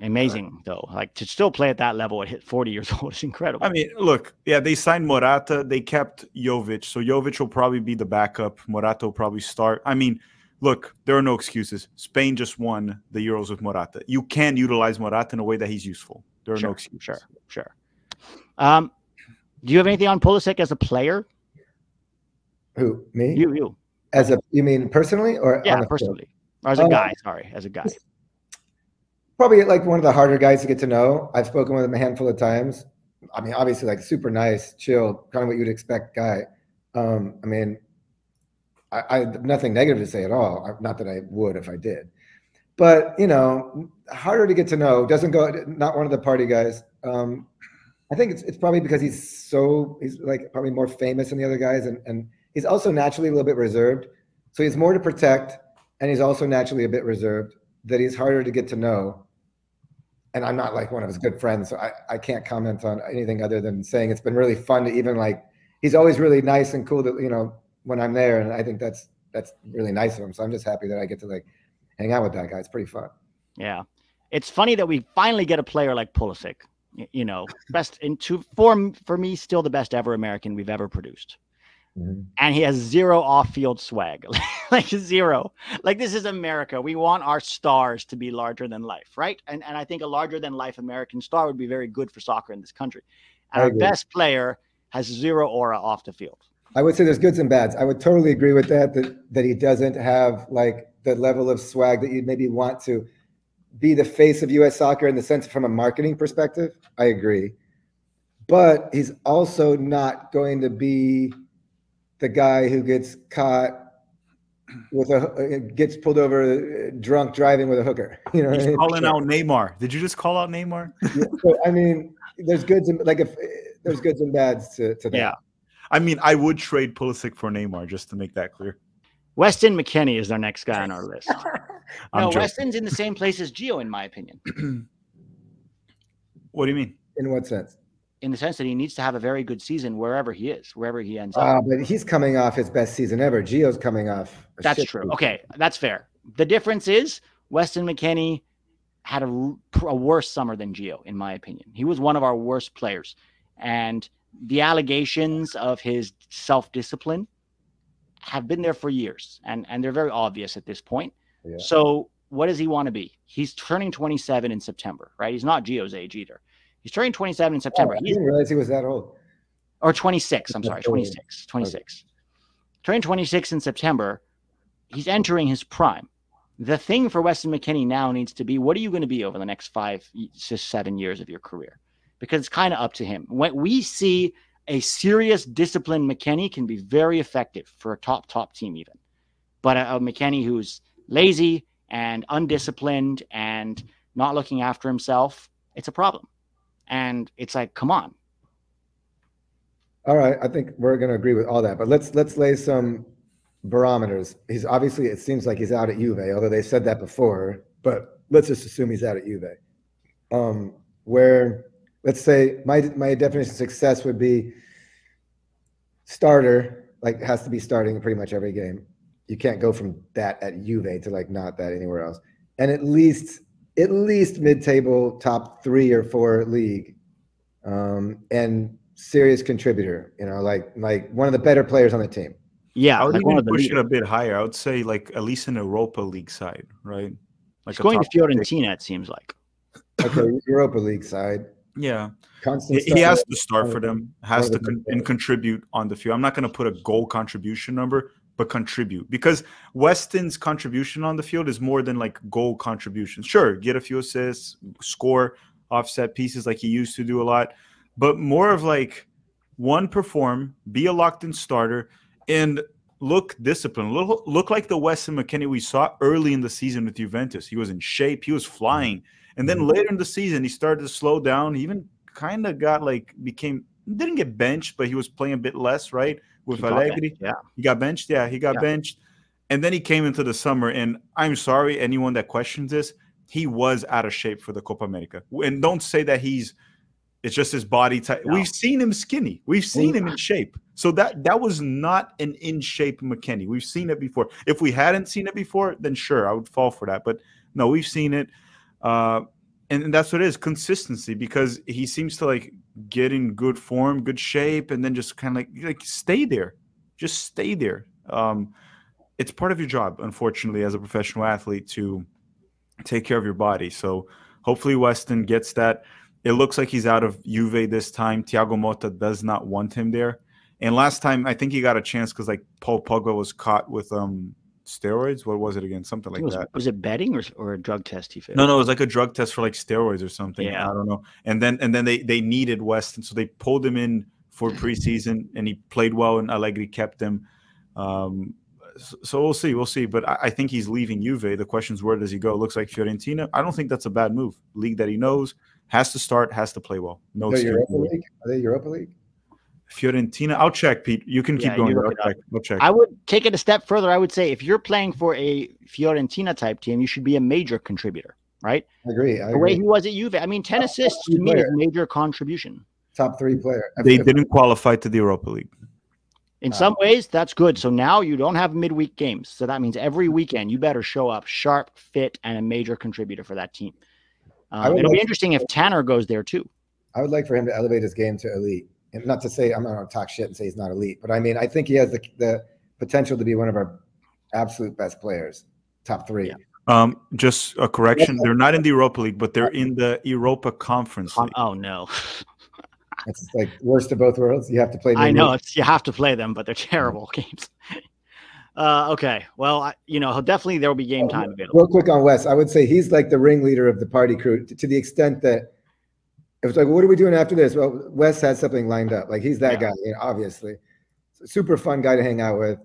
Amazing though, like to still play at that level at hit 40 years old is incredible. I mean, look, yeah, they signed Morata, they kept Jovic, so Jovic will probably be the backup. Morata will probably start. I mean, look, there are no excuses. Spain just won the Euros with Morata. You can utilize Morata in a way that he's useful. There are sure, no excuses. Sure, sure. Um, do you have anything on Pulisic as a player? Who me? You, you. As a you mean personally or yeah, personally, or as a um, guy? Sorry, as a guy probably like one of the harder guys to get to know. I've spoken with him a handful of times. I mean, obviously, like super nice, chill, kind of what you'd expect guy. Um, I mean, I, I have nothing negative to say at all. Not that I would if I did, but you know, harder to get to know. Doesn't go. Not one of the party guys. Um, I think it's, it's probably because he's so he's like probably more famous than the other guys, and and he's also naturally a little bit reserved. So he's more to protect, and he's also naturally a bit reserved. That he's harder to get to know and I'm not like one of his good friends, so I, I can't comment on anything other than saying it's been really fun to even like he's always really nice and cool to you know when I'm there, and I think that's that's really nice of him. So I'm just happy that I get to like hang out with that guy. It's pretty fun. Yeah, it's funny that we finally get a player like Pulisic. You know, best in two for for me, still the best ever American we've ever produced. Mm-hmm. And he has zero off-field swag, like zero. Like this is America. We want our stars to be larger than life, right? And and I think a larger than life American star would be very good for soccer in this country. And our best player has zero aura off the field. I would say there's goods and bads. I would totally agree with that. That that he doesn't have like the level of swag that you'd maybe want to be the face of U.S. soccer in the sense from a marketing perspective. I agree, but he's also not going to be the guy who gets caught with a gets pulled over uh, drunk driving with a hooker. You know, I mean? calling out Neymar. Did you just call out Neymar? yeah, so, I mean, there's goods and like if there's goods and bads to, to that. Yeah, I mean, I would trade Pulisic for Neymar just to make that clear. Weston McKennie is our next guy on our list. no, Weston's in the same place as Gio, in my opinion. what do you mean? In what sense? in the sense that he needs to have a very good season wherever he is, wherever he ends up. Uh, but he's coming off his best season ever. Gio's coming off. That's true. Season. Okay, that's fair. The difference is Weston McKennie had a, a worse summer than Gio, in my opinion. He was one of our worst players, and the allegations of his self-discipline have been there for years, and and they're very obvious at this point. Yeah. So, what does he want to be? He's turning 27 in September, right? He's not Gio's age either. He's turning 27 in September. Oh, I didn't realize he was that old. Or 26. I'm sorry, 26. 26. Okay. Turning 26 in September. He's entering his prime. The thing for Weston McKennie now needs to be what are you going to be over the next five to seven years of your career? Because it's kind of up to him. When we see a serious, disciplined McKennie can be very effective for a top, top team, even. But a, a McKennie who's lazy and undisciplined and not looking after himself, it's a problem. And it's like, come on. All right, I think we're going to agree with all that, but let's let's lay some barometers. He's obviously it seems like he's out at Juve, although they said that before. But let's just assume he's out at Juve. Um, where let's say my my definition of success would be starter, like has to be starting pretty much every game. You can't go from that at Juve to like not that anywhere else. And at least at least mid-table, top three or four league, um, and serious contributor. You know, like like one of the better players on the team. Yeah, I would like even push it a bit higher. I would say like at least an Europa League side, right? Like He's going to Fiorentina, it seems like. Okay, Europa League side. Yeah, Constant he, he has to start for them, has to con- and contribute on the field. I'm not going to put a goal contribution number, but contribute because Weston's contribution on the field is more than like goal contribution. Sure, get a few assists, score offset pieces like he used to do a lot, but more of like one perform, be a locked in starter, and look disciplined. Look, look like the Weston McKennie we saw early in the season with Juventus. He was in shape, he was flying. And then mm-hmm. later in the season, he started to slow down. He even kind of got like became didn't get benched, but he was playing a bit less, right? with Allegri. Yeah. He got benched. Yeah, he got yeah. benched. And then he came into the summer. And I'm sorry, anyone that questions this, he was out of shape for the Copa America. And don't say that he's it's just his body type. No. We've seen him skinny. We've seen him in shape. So that that was not an in shape McKennie. We've seen it before. If we hadn't seen it before, then sure, I would fall for that. But no, we've seen it. Uh, and, and that's what it is consistency because he seems to like get in good form, good shape, and then just kind of like like stay there, just stay there. Um, it's part of your job, unfortunately, as a professional athlete to take care of your body. So hopefully Weston gets that. It looks like he's out of Juve this time. Thiago Motta does not want him there. And last time, I think he got a chance because like Paul Pogba was caught with um steroids. What was it again? Something like was, that. Was it betting or, or a drug test he failed? No, no, it was like a drug test for like steroids or something. Yeah, I don't know. And then and then they they needed Weston, so they pulled him in for preseason, and he played well, and Allegri kept him. Um, so, so we'll see, we'll see. But I, I, think he's leaving Juve. The question is, where does he go? It looks like Fiorentina. I don't think that's a bad move. League that he knows has to start, has to play well. No, Europa League. Are they Europa League? Fiorentina. I'll check, Pete. You can keep yeah, going. I'll check. I'll check. I would take it a step further. I would say if you're playing for a Fiorentina type team, you should be a major contributor, right? I agree. I the way he was at Juve. I mean, 10 assists to me is a major contribution. Top three player. They If- didn't qualify to the Europa League. In Wow. some ways, that's good. So now you don't have midweek games. So that means every weekend you better show up sharp, fit, and a major contributor for that team. Um, it'll be like- interesting if Tanner goes there too. I would like for him to elevate his game to elite. And not to say I'm not going to talk shit and say he's not elite, but I mean I think he has the the potential to be one of our absolute best players, top three. Yeah. Um, just a correction: they're not in the Europa League, but they're in the Europa Conference League. oh no, It's like worst of both worlds. You have to play. I know it's you have to play them, but they're terrible games. Uh, okay, well, I, you know, definitely there will be game time available. Real quick on Wes, I would say he's like the ringleader of the party crew to, to the extent that it was like, what are we doing after this? Well, Wes had something lined up. Like he's that Yeah. guy, you know, obviously. Super fun guy to hang out with.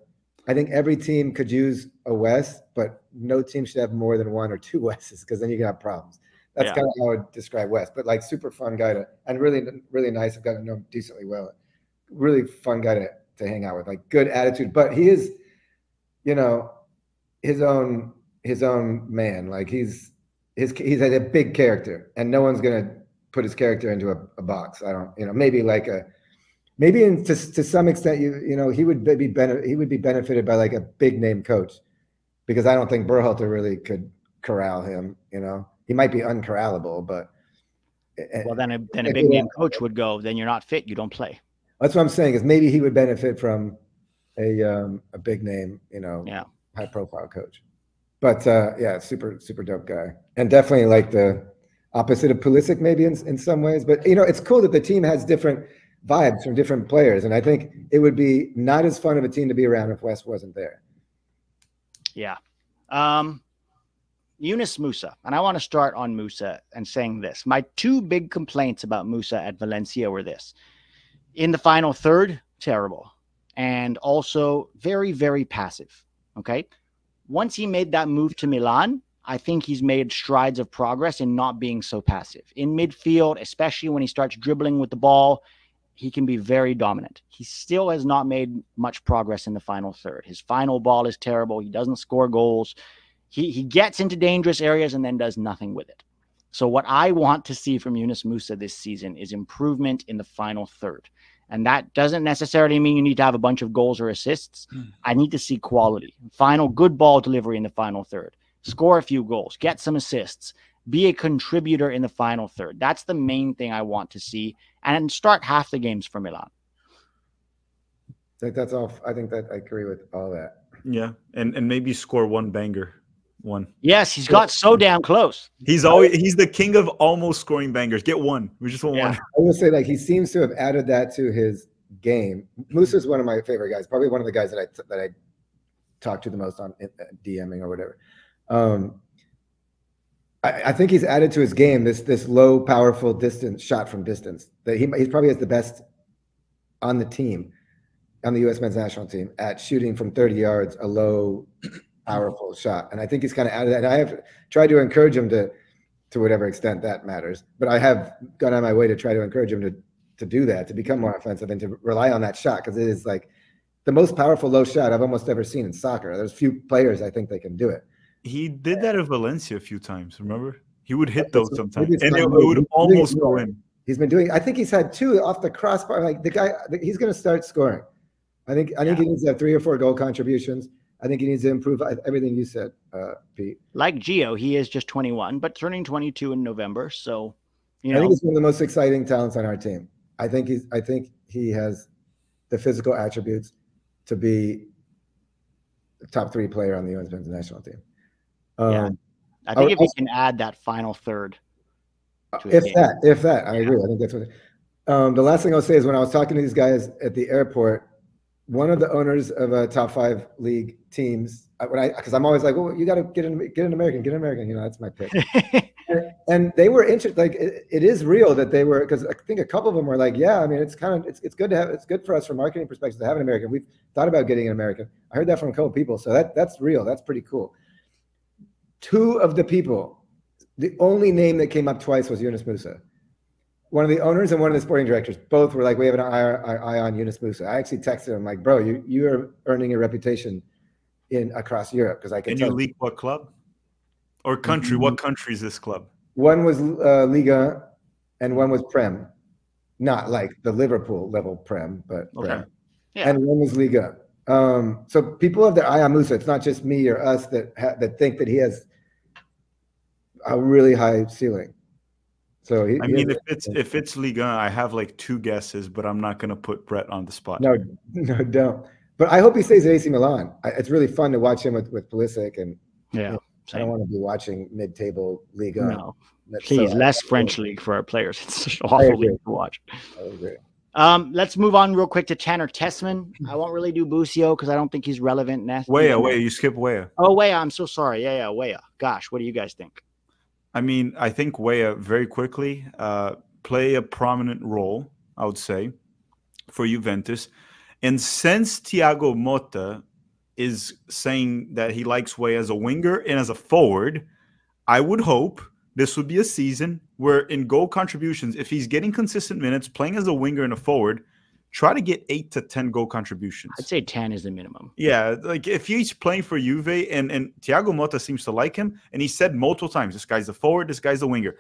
I think every team could use a Wes, but no team should have more than one or two Wes's because then you can have problems. That's Yeah. kind of how I would describe Wes. But like super fun guy to and really really nice. I've got to know him decently well. Really fun guy to, to hang out with. Like good attitude. But he is, you know, his own his own man. Like he's his he's a big character, and no one's gonna put his character into a, a box. I don't, you know, maybe like a maybe in, to to some extent, you you know, he would be bene- he would be benefited by like a big name coach, because I don't think Berhalter really could corral him. You know, he might be uncorrallable, but Well, then a, then a big name coach would go. Then you're not fit. You don't play. that's what I'm saying is maybe he would benefit from a um, a big name, you know, Yeah. high profile coach. But uh, yeah, super super dope guy, and definitely like the opposite of Pulisic maybe in in some ways. But you know, it's cool that the team has different vibes from different players, and I think it would be not as fun of a team to be around if Wes wasn't there. Yeah. Um, Yunus Musah, and I want to start on Musah and saying this. My two big complaints about Musah at Valencia were this: in the final third, terrible, and also very, very passive. Okay. Once he made that move to Milan, I think he's made strides of progress in not being so passive. In midfield, especially when he starts dribbling with the ball, he can be very dominant. He still has not made much progress in the final third. His final ball is terrible. He doesn't score goals. He he gets into dangerous areas and then does nothing with it. So what I want to see from Yunus Musah this season is improvement in the final third. And that doesn't necessarily mean you need to have a bunch of goals or assists. Hmm. I need to see quality. Final good ball delivery in the final third. Score a few goals, get some assists, be a contributor in the final third. That's the main thing I want to see and start half the games for Milan. I think that's all. I think that I agree with all that. Yeah, and and maybe score one banger, one. Yes, he's got so damn close. He's always he's the king of almost scoring bangers. Get one. We just want Yeah. one. I will say, like, he seems to have added that to his game. Moose is one of my favorite guys, probably one of the guys that I that I talk to the most on uh, DMing or whatever. Um, I, I think he's added to his game this this low, powerful distance shot from distance. That he he probably has the best on the team, on the U.S. men's national team at shooting from 30 yards, a low, powerful shot. And I think he's kind of added that. And I have tried to encourage him to to whatever extent that matters. But I have gone on my way to try to encourage him to to do that, to become more offensive and to rely on that shot because it is like the most powerful low shot I've almost ever seen in soccer. There's few players I think they can do it. He did that at Valencia a few times. Remember? He would hit those sometimes, and it, would almost go in. He's been doing. I think he's had two off the crossbar. Like the guy, he's going to start scoring. I think. I think he needs to have three or four goal contributions. I think he needs to improve everything you said, uh, Pete. Like Gio, he is just 21, but turning 22 in November. So, you know, I think he's one of the most exciting talents on our team. I think he's. I think he has the physical attributes to be the top three player on the U.S. men's national team. Um, Yeah. I think I- if he can add that final third, if game. that, if that, I Yeah. agree. I think that's what. Um, the last thing I'll say is when I was talking to these guys at the airport, one of the owners of a top five league teams, when I because I'm always like, well, you got to get an get an American, get an American. You know, that's my pick. and they were interested. Like it, it is real that they were because I think a couple of them were like, yeah, I mean, it's kind of it's, it's good to have it's good for us from marketing perspective to have an American. We've thought about getting an American. I heard that from a couple of people, so that that's real. That's pretty cool. Two of the people, the only name that came up twice was Yunus Musah. One of the owners and one of the sporting directors both were like, we have an eye, eye, eye on Yunus Musah. I actually texted him like, bro, you you are earning a reputation in across Europe because I can And you tell leak what club? Or country? What country is this club? One was uh, Liga, and one was Prem. Not like the Liverpool level Prem, but Okay. Prem. Yeah. And one was Liga. Um, so people have their eye on Musah. It's not just me or us that ha- that think that he has a really high ceiling. So he, I he mean, has- if it's if it's Liga, I have like two guesses, but I'm not gonna put Brett on the spot. no, no, don't. But I hope he stays at AC Milan. I, it's really fun to watch him with with Pulisic, and Yeah. I don't want to be watching mid-table Liga. No, That's please, so- less French league for our players. It's such an awful league to watch. I agree. Um, let's move on real quick to Tanner Tessman. I won't really do Busio because I don't think he's relevant. Nest. Weah, Weah, you skip Weah. Oh, Weah. I'm so sorry. Yeah, yeah, Weah. Gosh, what do you guys think? I mean, I think Weah very quickly uh, play a prominent role, I would say, for Juventus. And since Thiago Motta is saying that he likes Weah as a winger and as a forward, I would hope this would be a season where in goal contributions, if he's getting consistent minutes, playing as a winger and a forward, try to get eight to 10 goal contributions. I'd say 10 is the minimum. Yeah, like if he's playing for Juve and and Thiago Motta seems to like him, and he said multiple times, this guy's a forward, this guy's a winger.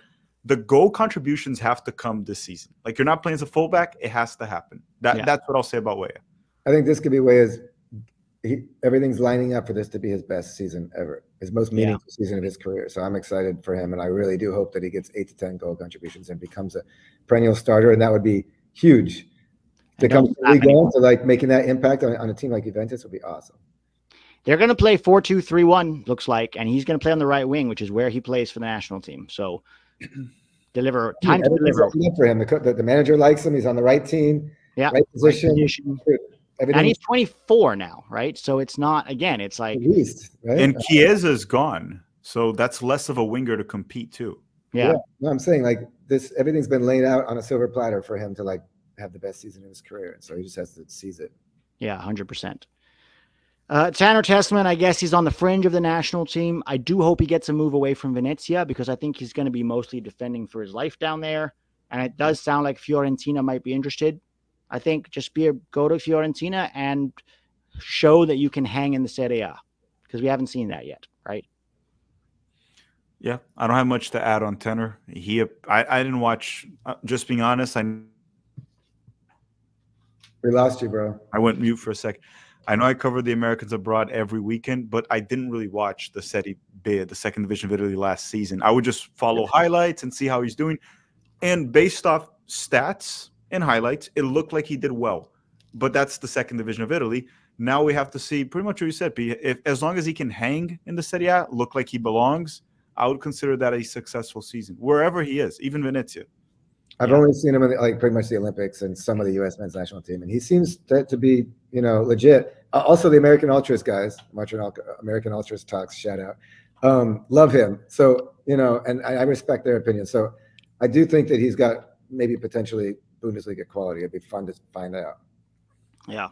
The goal contributions have to come this season. Like you're not playing as a fullback, it has to happen. That Yeah. that's what I'll say about Weah. I think this could be Weah's. He, everything's lining up for this to be his best season ever, his most Yeah. meaningful season of his career. So I'm excited for him, and I really do hope that he gets eight to ten goal contributions and becomes a perennial starter, and that would be huge. To come to the league to like making that impact on, on a team like Juventus would be awesome. They're going to play 4 2 3 1, looks like, and he's going to play on the right wing, which is where he plays for the national team. So deliver, time to deliver. for him. The, the, manager likes him. He's on the right team, Yeah. right position. Position. And he's 24 now, right? So it's not, again, it's like, at least, right? And Chiesa's gone. So that's less of a winger to compete too. yeah. No, I'm saying like this. Everything's been laid out on a silver platter for him to like have the best season of his career. And So he just has to seize it. Yeah, hundred percent. Uh, Tanner Tessman, I guess he's on the fringe of the national team. I do hope he gets a move away from Venezia because I think he's going to be mostly defending for his life down there, and it does sound like Fiorentina might be interested. I think just be a go to Fiorentina and show that you can hang in the Serie A because we haven't seen that yet, right? Yeah, I don't have much to add on Tanner. He, I, I didn't watch. Uh, just being honest, I We lost you, bro. I went mute for a sec. I know I covered the Americans abroad every weekend, but I didn't really watch the Serie B, the second division of Italy last season. I would just follow highlights and see how he's doing. And based off stats and highlights, it looked like he did well. But that's the second division of Italy. Now we have to see pretty much what you said, P. If as long as he can hang in the Serie A, look like he belongs, I would consider that a successful season wherever he is, even Venezia. I've Yeah. only seen him in the, like pretty much the Olympics and some of the U.S. men's national team, and he seems to, to be you know legit. Uh, also, the American Ultras guys, Montreal American Ultras talks, shout out, um, love him. So you know, and I, I respect their opinion. So I do think that he's got maybe potentially Bundesliga quality. It'd be fun to find out. Yeah,